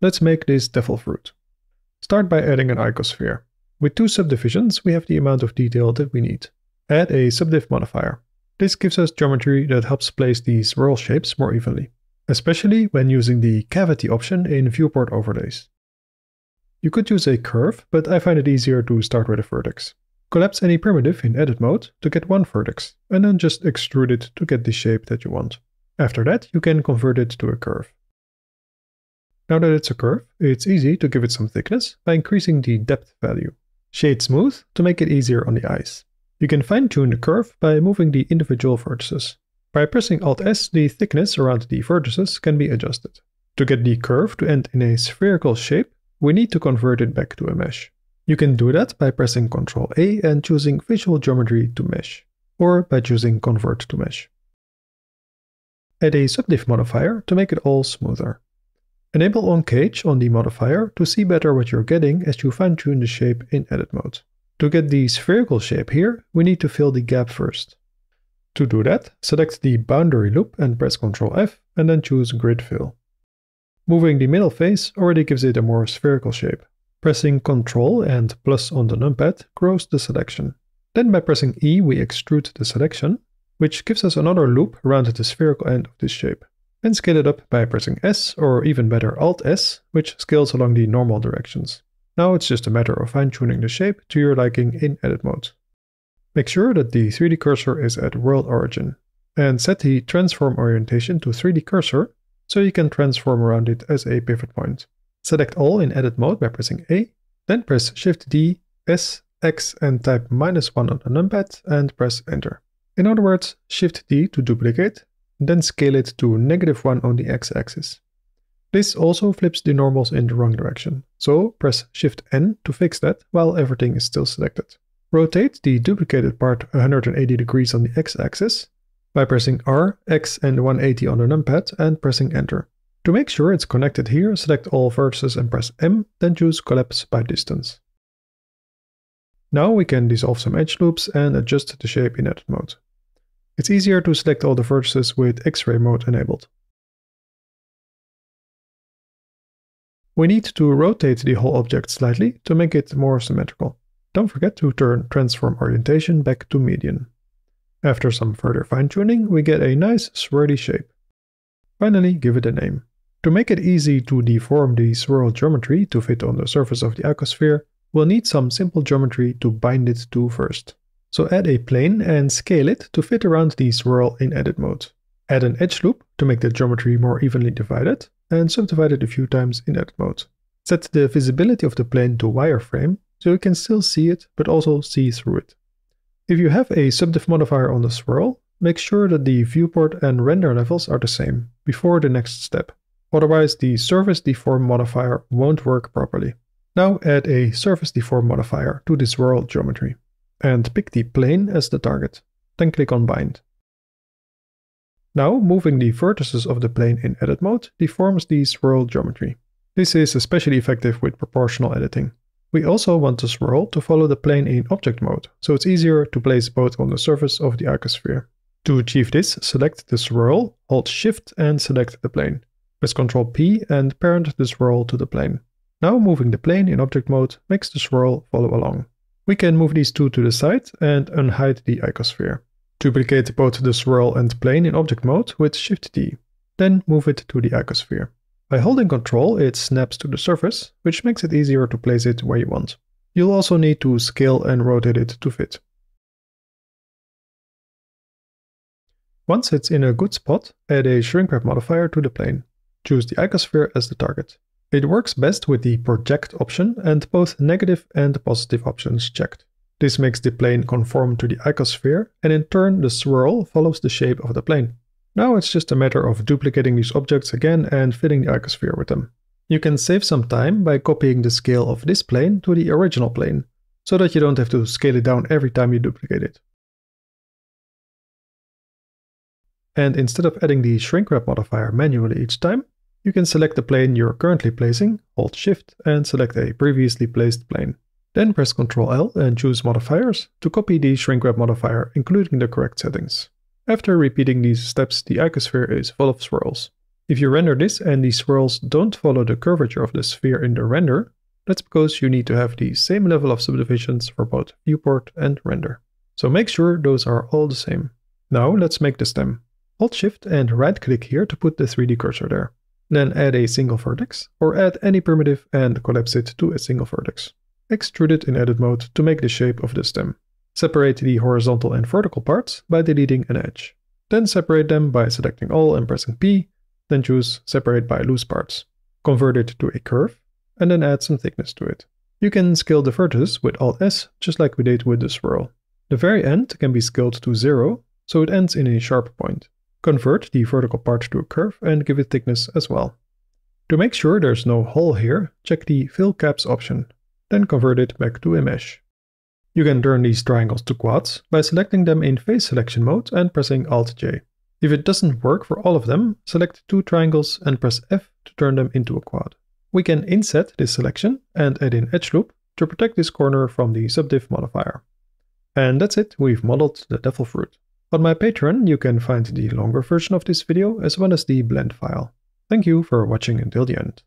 Let's make this devil fruit. Start by adding an icosphere. With two subdivisions, we have the amount of detail that we need. Add a subdiv modifier. This gives us geometry that helps place these swirl shapes more evenly, especially when using the cavity option in viewport overlays. You could use a curve, but I find it easier to start with a vertex. Collapse any primitive in edit mode to get one vertex, and then just extrude it to get the shape that you want. After that, you can convert it to a curve. Now that it's a curve, it's easy to give it some thickness by increasing the depth value. Shade smooth to make it easier on the eyes. You can fine-tune the curve by moving the individual vertices. By pressing Alt-S, the thickness around the vertices can be adjusted. To get the curve to end in a spherical shape, we need to convert it back to a mesh. You can do that by pressing Ctrl A and choosing Visual Geometry to Mesh, or by choosing Convert to Mesh. Add a subdiv modifier to make it all smoother. Enable on cage on the modifier to see better what you're getting as you fine-tune the shape in edit mode. To get the spherical shape here, we need to fill the gap first. To do that, select the boundary loop and press Ctrl F and then choose Grid Fill. Moving the middle face already gives it a more spherical shape. Pressing Ctrl and plus on the numpad grows the selection. Then by pressing E we extrude the selection, which gives us another loop around the spherical end of this shape. Then scale it up by pressing S or even better Alt S, which scales along the normal directions. Now it's just a matter of fine-tuning the shape to your liking in edit mode. Make sure that the 3D cursor is at world origin, and set the transform orientation to 3D cursor so you can transform around it as a pivot point. Select all in edit mode by pressing A, then press Shift D, S, X and type minus 1 on the numpad and press enter. In other words, Shift D to duplicate, then scale it to negative 1 on the x-axis. This also flips the normals in the wrong direction, so press Shift N to fix that while everything is still selected. Rotate the duplicated part 180 degrees on the x-axis by pressing R, X and 180 on the numpad and pressing Enter. To make sure it's connected here, select all vertices and press M, then choose Collapse by Distance. Now we can dissolve some edge loops and adjust the shape in edit mode. It's easier to select all the vertices with X-ray mode enabled. We need to rotate the whole object slightly to make it more symmetrical. Don't forget to turn transform orientation back to median. After some further fine-tuning, we get a nice swirly shape. Finally, give it a name. To make it easy to deform the swirl geometry to fit on the surface of the icosphere, we'll need some simple geometry to bind it to first. So add a plane and scale it to fit around the swirl in edit mode. Add an edge loop to make the geometry more evenly divided, and subdivide it a few times in edit mode. Set the visibility of the plane to wireframe so you can still see it but also see through it. If you have a subdiv modifier on the swirl, make sure that the viewport and render levels are the same before the next step. Otherwise the surface deform modifier won't work properly. Now add a surface deform modifier to the swirl geometry and pick the plane as the target. Then click on bind. Now, moving the vertices of the plane in edit mode deforms the swirl geometry. This is especially effective with proportional editing. We also want the swirl to follow the plane in object mode, so it's easier to place both on the surface of the icosphere. To achieve this, select the swirl, hold shift and select the plane. Press Ctrl P and parent the swirl to the plane. Now moving the plane in object mode makes the swirl follow along. We can move these two to the side and unhide the icosphere. Duplicate both the swirl and plane in object mode with Shift D. Then move it to the icosphere. By holding Ctrl, it snaps to the surface, which makes it easier to place it where you want. You'll also need to scale and rotate it to fit. Once it's in a good spot, add a shrink wrap modifier to the plane. Choose the icosphere as the target. It works best with the project option and both negative and positive options checked. This makes the plane conform to the icosphere, and in turn the swirl follows the shape of the plane. Now it's just a matter of duplicating these objects again and filling the icosphere with them. You can save some time by copying the scale of this plane to the original plane, so that you don't have to scale it down every time you duplicate it. And instead of adding the shrink wrap modifier manually each time, you can select the plane you're currently placing, hold shift and select a previously placed plane. Then press Ctrl L and choose Modifiers to copy the shrink wrap modifier, including the correct settings. After repeating these steps, the icosphere is full of swirls. If you render this and the swirls don't follow the curvature of the sphere in the render, that's because you need to have the same level of subdivisions for both viewport and render. So make sure those are all the same. Now let's make the stem. Hold shift and right click here to put the 3D cursor there. Then add a single vertex, or add any primitive and collapse it to a single vertex. Extrude it in edit mode to make the shape of the stem. Separate the horizontal and vertical parts by deleting an edge. Then separate them by selecting all and pressing P, then choose separate by loose parts. Convert it to a curve, and then add some thickness to it. You can scale the vertices with Alt S, just like we did with the swirl. The very end can be scaled to zero, so it ends in a sharp point. Convert the vertical part to a curve and give it thickness as well. To make sure there's no hole here, check the Fill Caps option, then convert it back to a mesh. You can turn these triangles to quads by selecting them in face selection mode and pressing Alt-J. If it doesn't work for all of them, select two triangles and press F to turn them into a quad. We can inset this selection and add in edge loop to protect this corner from the subdiv modifier. And that's it, we've modeled the devil fruit. On my Patreon, you can find the longer version of this video as well as the blend file. Thank you for watching until the end.